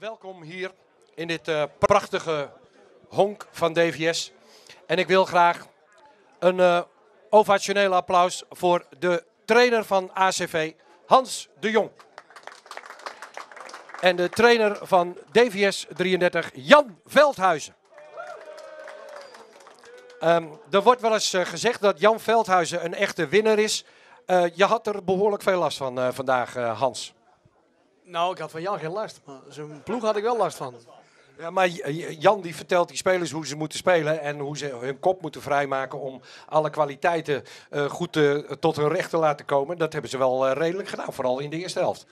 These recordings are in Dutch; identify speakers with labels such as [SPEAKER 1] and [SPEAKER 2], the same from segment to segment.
[SPEAKER 1] welkom hier in dit uh, prachtige honk van DVS. En ik wil graag een uh, ovationeel applaus voor de trainer van ACV, Hans de Jong. En de trainer van DVS 33, Jan Veldhuizen. Um, er wordt wel eens uh, gezegd dat Jan Veldhuizen een echte winnaar is. Je had er behoorlijk veel last van vandaag, Hans.
[SPEAKER 2] Nou, ik had van Jan geen last, maar zijn ploeg had ik wel last van.
[SPEAKER 1] Ja, maar Jan die vertelt die spelers hoe ze moeten spelen en hoe ze hun kop moeten vrijmaken om alle kwaliteiten goed tot hun recht te laten komen. Dat hebben ze wel redelijk gedaan, vooral in de eerste helft.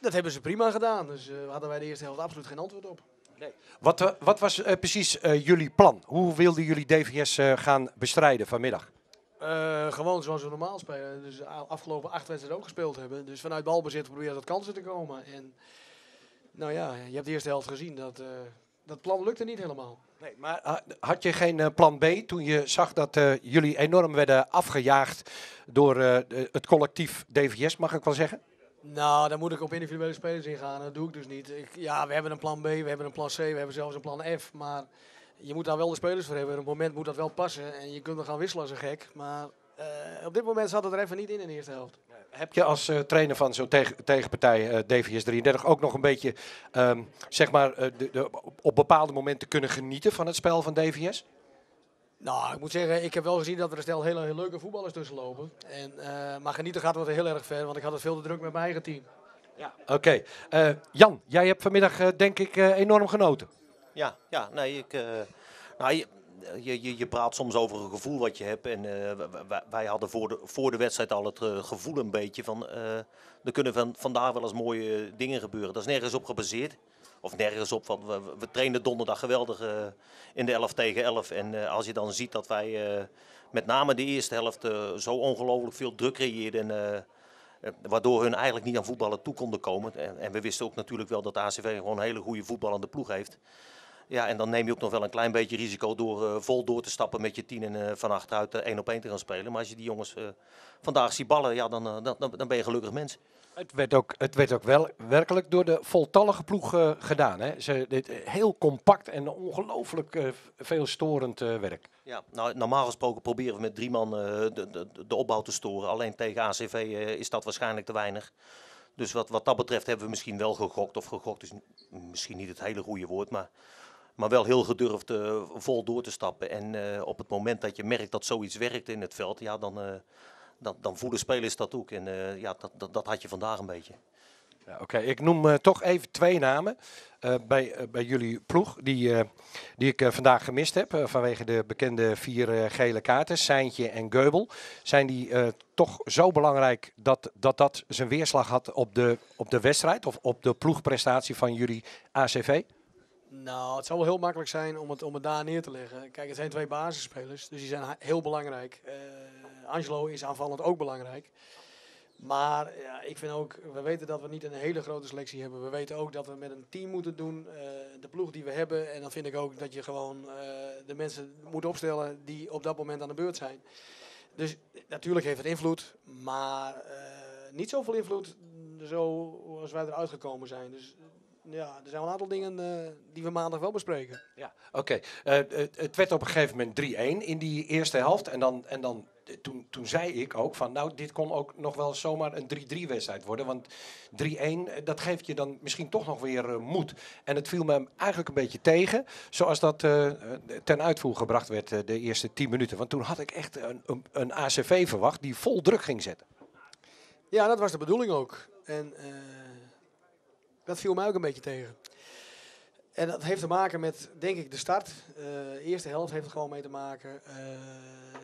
[SPEAKER 2] Dat hebben ze prima gedaan, dus hadden wij de eerste helft absoluut geen antwoord op.
[SPEAKER 1] Nee. Wat, wat, was precies jullie plan? Hoe wilden jullie DVS gaan bestrijden vanmiddag?
[SPEAKER 2] Gewoon zoals we normaal spelen. Dus de afgelopen acht wedstrijden ook gespeeld hebben. Dus vanuit balbezit proberen tot kansen te komen. En nou ja, je hebt de eerste helft gezien. Dat, dat plan lukte niet helemaal.
[SPEAKER 1] Nee, maar had je geen plan B toen je zag dat jullie enorm werden afgejaagd door het collectief DVS, mag ik wel zeggen?
[SPEAKER 2] Nou, dan moet ik op individuele spelers ingaan. Dat doe ik dus niet. Ik, ja, we hebben een plan B, we hebben een plan C, we hebben zelfs een plan F. Maar je moet daar wel de spelers voor hebben. op het moment moet dat wel passen. En je kunt er gaan wisselen als een gek. Maar uh, op dit moment zat het er even niet in in de eerste helft.
[SPEAKER 1] Heb je als uh, trainer van zo'n tegen, tegenpartij uh, DVS 33 ook nog een beetje um, zeg maar, de, de, op bepaalde momenten kunnen genieten van het spel van DVS?
[SPEAKER 2] Nou, ik moet zeggen, ik heb wel gezien dat er een stel hele, hele leuke voetballers tussen lopen. En, maar genieten gaat wat heel erg ver, want ik had het veel te druk met mijn eigen team.
[SPEAKER 1] Ja. Oké. Okay. Jan, jij hebt vanmiddag denk ik enorm genoten.
[SPEAKER 3] Ja, ja nee, ik, nou, je, je, je, praat soms over een gevoel wat je hebt. En wij, wij, hadden voor de, voor de wedstrijd al het gevoel een beetje van... er kunnen van, vandaag wel eens mooie dingen gebeuren. Dat is nergens op gebaseerd of nergens op. Want we, we trainen donderdag geweldig uh, in de 11 tegen 11. En uh, als je dan ziet dat wij uh, met name de eerste helft zo ongelooflijk veel druk creëerden. waardoor hun eigenlijk niet aan voetballen toe konden komen. En, en, we wisten ook natuurlijk wel dat de ACV gewoon een hele goede voetballende ploeg heeft. Ja, en dan neem je ook nog wel een klein beetje risico door vol door te stappen met je tien en van achteruit één op één te gaan spelen. Maar als je die jongens vandaag ziet ballen, ja, dan, dan, dan ben je gelukkig mens.
[SPEAKER 1] Het werd ook, het werd ook wel werkelijk door de voltallige ploeg uh, gedaan. Hè? Ze, dit, heel compact en ongelooflijk uh, veel storend uh, werk.
[SPEAKER 3] Ja, nou, normaal gesproken proberen we met drie man de, de, de, opbouw te storen. Alleen tegen ACV is dat waarschijnlijk te weinig. Dus wat, wat dat betreft hebben we misschien wel gegokt. Of gegokt is misschien niet het hele goede woord. Maar, maar wel heel gedurfd vol door te stappen. En op het moment dat je merkt dat zoiets werkt in het veld. Ja, dan dan, dan voelen spelers dat ook. En ja, dat, dat, dat, had je vandaag een beetje.
[SPEAKER 1] Ja, Oké, ik noem toch even twee namen bij, bij jullie ploeg die, die ik vandaag gemist heb vanwege de bekende vier gele kaarten, Seintje en Geubel. Zijn die toch zo belangrijk dat, dat dat zijn weerslag had op de, op de wedstrijd of op de ploegprestatie van jullie ACV?
[SPEAKER 2] Nou, het zou wel heel makkelijk zijn om het, om het daar neer te leggen. Kijk, het zijn twee basisspelers, dus die zijn heel belangrijk. Angelo is aanvallend ook belangrijk. Maar ja, ik vind ook, we weten dat we niet een hele grote selectie hebben. We weten ook dat we met een team moeten doen, uh, de ploeg die we hebben. En dan vind ik ook dat je gewoon uh, de mensen moet opstellen die op dat moment aan de beurt zijn. Dus natuurlijk heeft het invloed, maar niet zoveel invloed zoals wij eruit gekomen zijn. Dus ja, er zijn wel een aantal dingen uh, die we maandag wel bespreken.
[SPEAKER 1] Ja, oké. Okay. Uh, het, werd op een gegeven moment 3-1 in die eerste helft. En dan, en dan toen, toen zei ik ook van, nou, dit kon ook nog wel zomaar een 3-3 wedstrijd worden. Want 3-1, eh, dat geeft je dan misschien toch nog weer uh, moed. En het viel me eigenlijk een beetje tegen, zoals dat ten uitvoer gebracht werd de eerste 10 minuten. Want toen had ik echt een, een, een, ACV verwacht die vol druk ging zetten.
[SPEAKER 2] Ja, dat was de bedoeling ook. En dat viel mij ook een beetje tegen. En dat heeft te maken met, denk ik, de start. de eerste helft heeft er gewoon mee te maken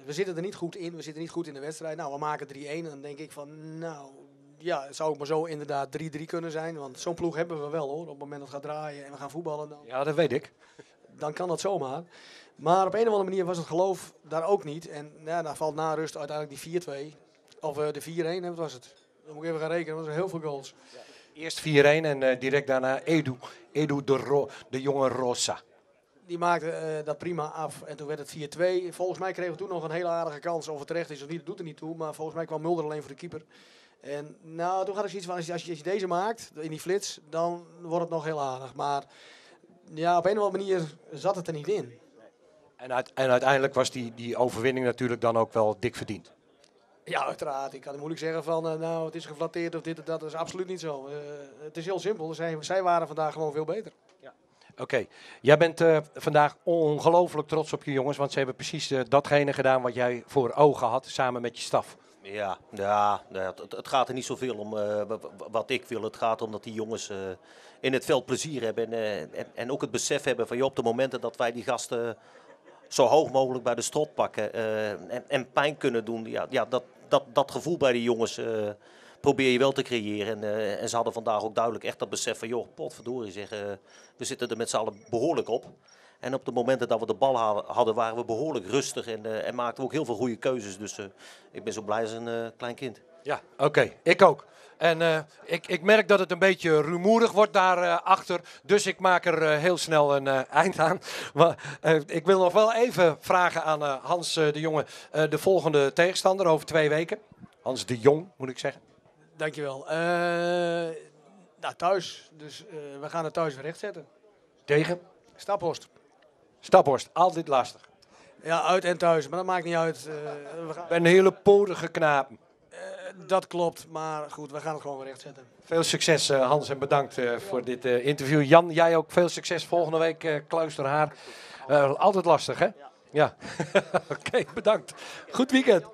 [SPEAKER 2] we zitten er niet goed in. We zitten niet goed in de wedstrijd. Nou, we maken 3-1. En dan denk ik van, nou, ja, het zou ook maar zo inderdaad 3-3 kunnen zijn. Want zo'n ploeg hebben we wel hoor. Op het moment dat het gaat draaien en we gaan voetballen. Dan,
[SPEAKER 1] ja, dat weet ik.
[SPEAKER 2] Dan kan dat zomaar. Maar op een of andere manier was het geloof daar ook niet. En ja, daar valt na rust uiteindelijk die 4-2. Of uh, de 4-1, wat was het? Dan moet ik even gaan rekenen, dat was heel veel goals. Ja.
[SPEAKER 1] Eerst 4-1 en uh, direct daarna Edu. Edu de, Ro de jonge Rosa
[SPEAKER 2] die maakte uh, dat prima af. En toen werd het 4-2. Volgens mij kregen we toen nog een hele aardige kans. Of het terecht is of niet, dat doet er niet toe. Maar volgens mij kwam Mulder alleen voor de keeper. En nou, toen had ik zoiets van, als je, als je deze maakt, in die flits, dan wordt het nog heel aardig. Maar ja, op een of andere manier zat het er niet in.
[SPEAKER 1] En uiteindelijk was die, die overwinning natuurlijk dan ook wel dik verdiend.
[SPEAKER 2] Ja, uiteraard. Ik kan moeilijk zeggen van, eh, nou, het is geflatteerd of dit en dat. Dat is absoluut niet zo. Eh, het is heel simpel. Zij, zij waren vandaag gewoon veel beter.
[SPEAKER 1] Oké, jij bent eh, vandaag ongelooflijk trots op je jongens, want ze hebben precies datgene gedaan wat jij voor ogen had, samen met je staf.
[SPEAKER 3] Ja, ja ja, het, het gaat er niet zoveel om eh, wa- wa- wat ik wil. Het gaat om dat die jongens eh, in het veld plezier hebben. En, eh, en, en ook het besef hebben van joh, op de momenten dat wij die gasten zo hoog mogelijk bij de strot pakken eh, en, en pijn kunnen doen. Ja, ja dat, dat, dat gevoel bij die jongens eh, probeer je wel te creëren. En, eh, en ze hadden vandaag ook duidelijk echt dat besef van joh, potverdorie zeg, we zitten er met z'n allen behoorlijk op. En op de momenten dat we de bal ha- hadden, waren we behoorlijk rustig en, eh, en maakten we ook heel veel goede keuzes. Dus eh, ik ben zo blij als een eh, klein kind.
[SPEAKER 1] Ja, oké, ik ook. En eh, ik, ik merk dat het een beetje rumoerig wordt daarachter, achter, dus ik maak er heel snel een eh, eind aan. Maar eh, ik wil nog wel even vragen aan eh, Hans de Jonge, eh, de volgende tegenstander over twee weken. Hans de Jong, moet ik zeggen.
[SPEAKER 2] Dankjewel. Eh nou, thuis. Dus eh, we gaan het thuis weer rechtzetten.
[SPEAKER 1] Tegen
[SPEAKER 2] Staphorst.
[SPEAKER 1] Staphorst, altijd lastig.
[SPEAKER 2] Ja, uit en thuis. Maar dat maakt niet uit. Eh, we gaan,
[SPEAKER 1] Een hele podige knapen.
[SPEAKER 2] eh, dat klopt. Maar goed, we gaan het gewoon weer rechtzetten.
[SPEAKER 1] Veel succes eh, Hans en bedankt voor dit interview. Jan, jij ook veel succes volgende week, Kluisterhaar. Altijd lastig hè? Ja. Oké, bedankt. Goed weekend.